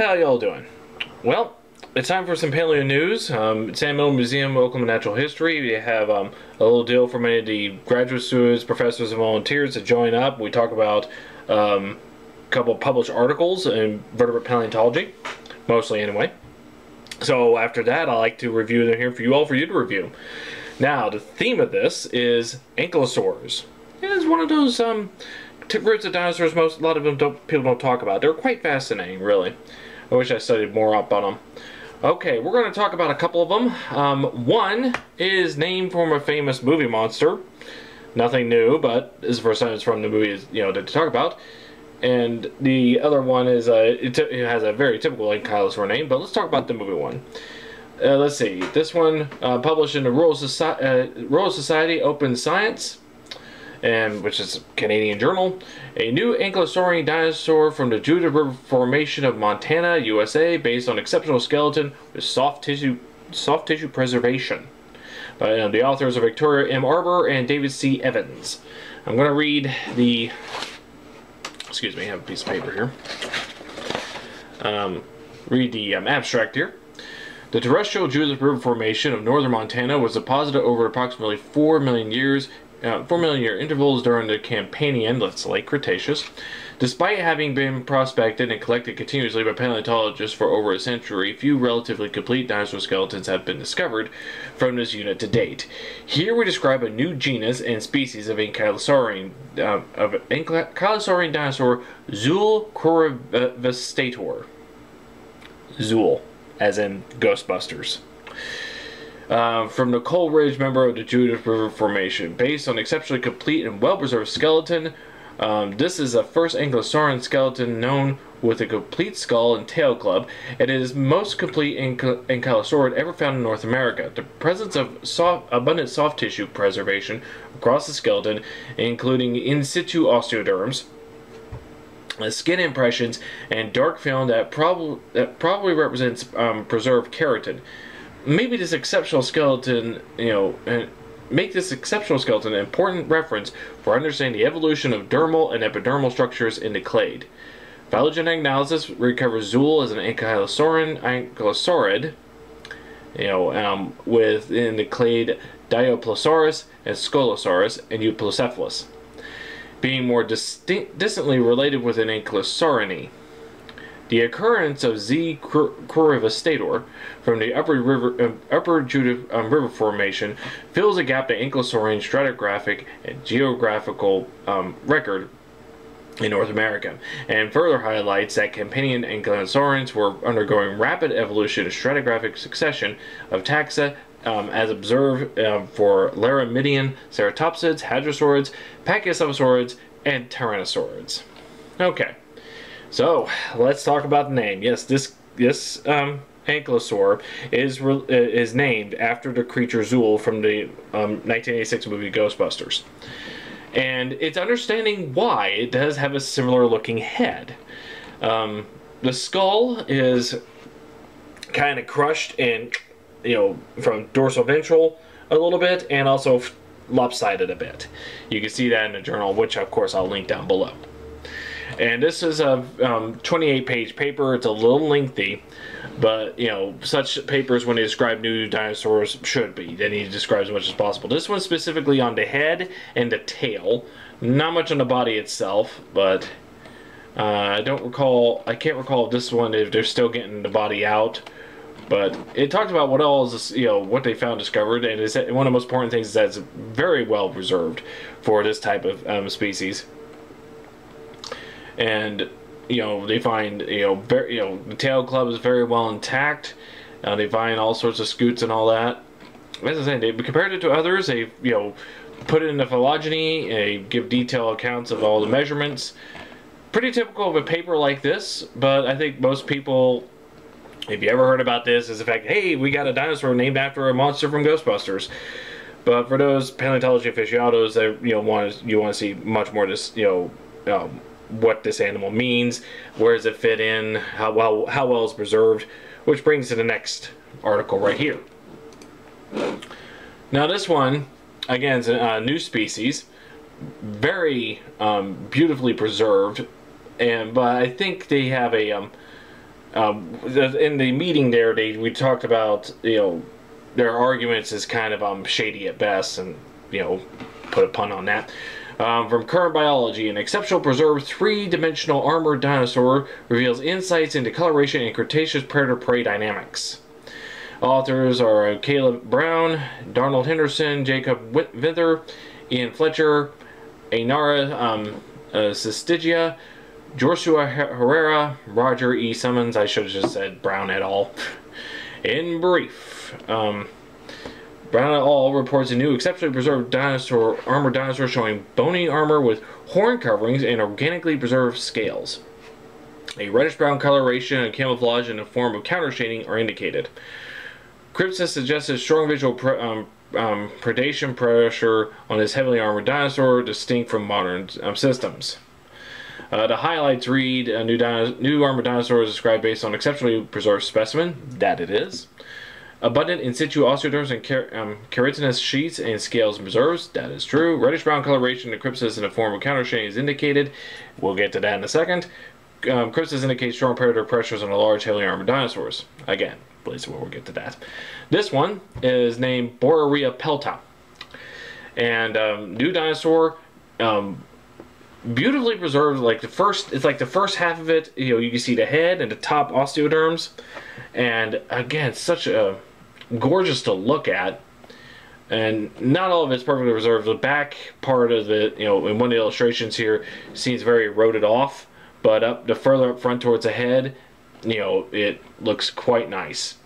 how y'all doing? Well, it's time for some paleo news. Um, Sam Noble Museum of Oklahoma Natural History. We have um, a little deal for many of the graduate students, professors, and volunteers to join up. We talk about um, a couple published articles in vertebrate paleontology, mostly anyway. So after that, I like to review them here for you all, for you to review. Now, the theme of this is ankylosaurs. It's one of those um, roots of dinosaurs most a lot of them don't, people don't talk about. They're quite fascinating, really. I wish I studied more up on them. Okay, we're going to talk about a couple of them. Um, one is named from a famous movie monster. Nothing new, but this is the first time it's from the movie you know to talk about. And the other one is a, it, it has a very typical like ankylosaur name, but let's talk about the movie one. Uh, let's see. This one uh, published in the Royal, Soci uh, Royal Society Open Science and which is Canadian journal, a new ankylosaurian dinosaur from the Judith River Formation of Montana, USA, based on exceptional skeleton with soft tissue soft tissue preservation. By uh, the authors are Victoria M. Arbour and David C. Evans. I'm going to read the. Excuse me, I have a piece of paper here. Um, read the um, abstract here. The terrestrial Judith River Formation of northern Montana was deposited over approximately 4 million years uh, 4 million year intervals during the Campanian, that's late Cretaceous. Despite having been prospected and collected continuously by paleontologists for over a century, few relatively complete dinosaur skeletons have been discovered from this unit to date. Here we describe a new genus and species of ankylosaurian, uh, of ankylosaurian dinosaur Zuul crurivastator. Zuul, as in Ghostbusters uh, from the Coal Ridge member of the Judith River Formation. Based on exceptionally complete and well-preserved skeleton, um, this is the first ankylosaurian skeleton known with a complete skull and tail club, and it is most complete ankylosaurid ever found in North America. The presence of soft, abundant soft tissue preservation across the skeleton, including in situ osteoderms, uh, skin impressions, and dark film that, prob that probably represents um, preserved keratin maybe this exceptional skeleton, you know, make this exceptional skeleton an important reference for understanding the evolution of dermal and epidermal structures in the clade. Phylogenetic analysis recovers Zuul as an ankylosaurin, ankylosaurid, you know, um, within the clade Dyoplosaurus and Scolosaurus and Euoplocephalus, being more distinct, distantly related with an. The occurrence of Z. crurivastator from the upper river, uh, upper Judith um, River Formation fills a gap in ankylosaurian stratigraphic and geographical um, record in North America, and further highlights that Campanian ankylosaurians were undergoing rapid evolution of stratigraphic succession of taxa um, as observed um, for Laramidian ceratopsids, hadrosaurids, pachycephalosaurids, and tyrannosaurids. Okay. So let's talk about the name. Yes, this this um, ankylosaur is uh, is named after the creature Zuul from the um, 1986 movie Ghostbusters, and it's understanding why it does have a similar looking head. Um, the skull is kind of crushed and you know from dorsal ventral a little bit, and also lopsided a bit. You can see that in the journal, which of course I'll link down below. And this is a um, 28 page paper. It's a little lengthy, but you know, such papers when they describe new dinosaurs should be. They need to describe as much as possible. This one specifically on the head and the tail. Not much on the body itself, but uh, I don't recall, I can't recall this one, if they're still getting the body out. But it talked about what is, you know, what they found discovered, and it's, one of the most important things is that it's very well preserved for this type of um, species and you know they find you know very, you know the tail club is very well intact. Uh, they find all sorts of scutes and all that. As I said, they compared it to others. They you know put it in the phylogeny. They give detailed accounts of all the measurements. Pretty typical of a paper like this, but I think most people, if you ever heard about this, is the fact, hey, we got a dinosaur named after a monster from Ghostbusters. But for those paleontology aficionados that you know want you want to see much more just you know um, what this animal means, where does it fit in, how well how well is preserved, which brings to the next article right here. Now this one, again, is a new species, very um, beautifully preserved, and but I think they have a um, um, in the meeting there, they we talked about you know their arguments is kind of um, shady at best, and you know put a pun on that. Um, from current biology, an exceptional preserved three-dimensional armored dinosaur reveals insights into coloration and Cretaceous predator-prey dynamics. Authors are Caleb Brown, Donald Henderson, Jakob Vinther, Ian Fletcher, Ainara um, uh, Joshua Herrera, Roger E. Simmons. I should have just said Brown et al. In brief, um, Brown et al. reports a new exceptionally preserved dinosaur armored dinosaur showing bony armor with horn coverings and organically preserved scales. A reddish brown coloration and camouflage in the form of counter shading are indicated. Crypsis suggested strong visual pre um, um, predation pressure on this heavily armored dinosaur, distinct from modern um, systems. Uh, the highlights read a new, new armored dinosaur is described based on exceptionally preserved specimen. That it is. Abundant in situ osteoderms and um, keratinous sheets and scales and preserves. That is true. Reddish brown coloration in crypsis in the form of countershading is indicated. We'll get to that in a second. Um, crypsis indicates strong predator pressures on the large, heavily armored dinosaurs. Again, place where we'll get to that. This one is named Borealopelta. And um, new dinosaur, um, beautifully preserved. Like the first, it's like the first half of it. You know, you can see the head and the top osteoderms, and again, such a gorgeous to look at. And not all of it's perfectly preserved. The back part of it, you know, in one of the illustrations here, seems very eroded off. But up the further up front towards the head, you know, it looks quite nice.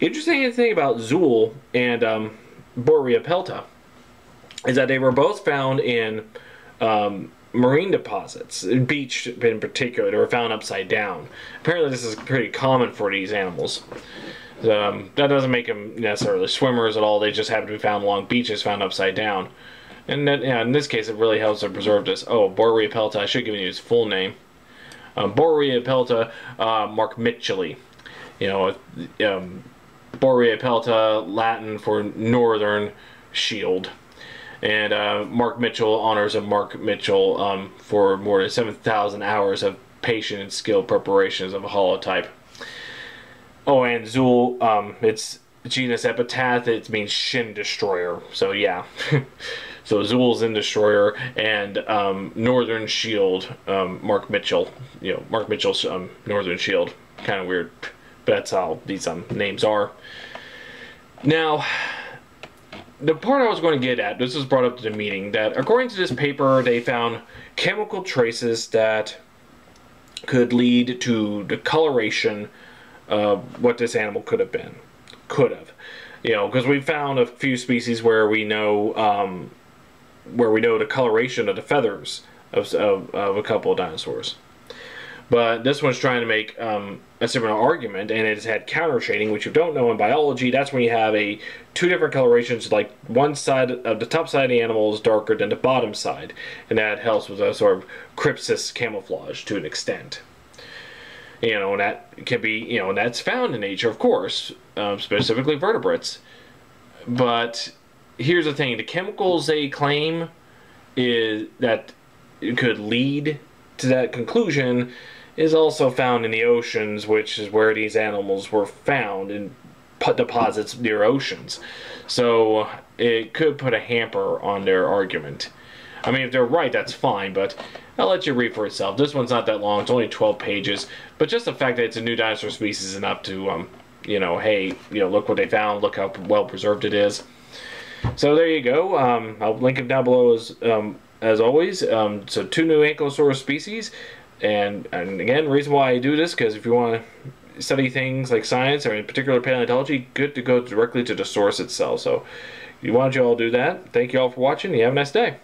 Interesting thing about Zuul and um, Borealopelta is that they were both found in um, marine deposits, beach in particular, they were found upside down. Apparently, this is pretty common for these animals. Um, that doesn't make them necessarily swimmers at all. They just happen to be found along beaches, found upside down. And that, yeah, in this case, it really helps to preserve this. Oh, Borealopelta. I should give you his full name. Um, pelta uh, markmitchelli. You know, um, pelta, Latin for northern shield. And uh, Mark Mitchell honors of Mark Mitchell um, for more than 7,000 hours of patient and skilled preparations of a holotype. Oh, and Zuul, um, it's genus epithet, it means shin destroyer. So, yeah. so, Zuul's in destroyer, and um, Northern Shield, um, Mark Mitchell. You know, Mark Mitchell's um, Northern Shield. Kind of weird, but that's how these um, names are. Now, the part I was going to get at, this was brought up to the meeting, that according to this paper, they found chemical traces that could lead to the coloration of what this animal could have been. Could have. You know, because we found a few species where we know um, where we know the coloration of the feathers of, of, of a couple of dinosaurs. But this one's trying to make um, a similar argument, and it's had counter shading, which you don't know in biology. That's when you have a two different colorations, like one side of the top side of the animal is darker than the bottom side, and that helps with a sort of crypsis camouflage to an extent. You know, and that can be, you know, and that's found in nature, of course, um, specifically vertebrates. But here's the thing: the chemicals they claim is that could lead to that conclusion is also found in the oceans, which is where these animals were found in deposits near oceans. So it could put a hamper on their argument. I mean, if they're right, that's fine, but I'll let you read for itself. This one's not that long; it's only 12 pages. But just the fact that it's a new dinosaur species is enough to, um, you know, hey, you know, look what they found, look how well preserved it is. So there you go. Um, I'll link it down below as um, as always. Um, so two new ankylosaurus species. And, and again, reason why I do this, because if you want to study things like science, or in particular paleontology, good to go directly to the source itself. So, why don't you all do that. Thank you all for watching. You have a nice day.